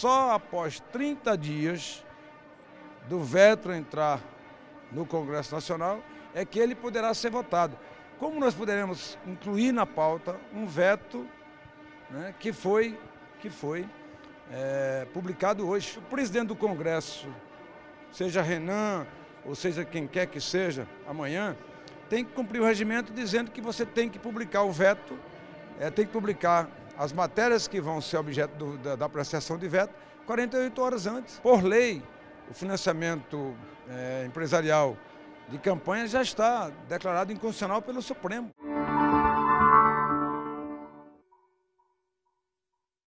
Só após 30 dias do veto entrar no Congresso Nacional é que ele poderá ser votado. Como nós poderemos incluir na pauta um veto né, que foi, que foi é, publicado hoje? O presidente do Congresso, seja Renan, ou seja quem quer que seja, amanhã, tem que cumprir o regimento dizendo que você tem que publicar o veto, é, tem que publicar as matérias que vão ser objeto do, da, da, apreciação de veto 48 horas antes. Por lei, o financiamento é, empresarial de campanha já está declarado inconstitucional pelo Supremo.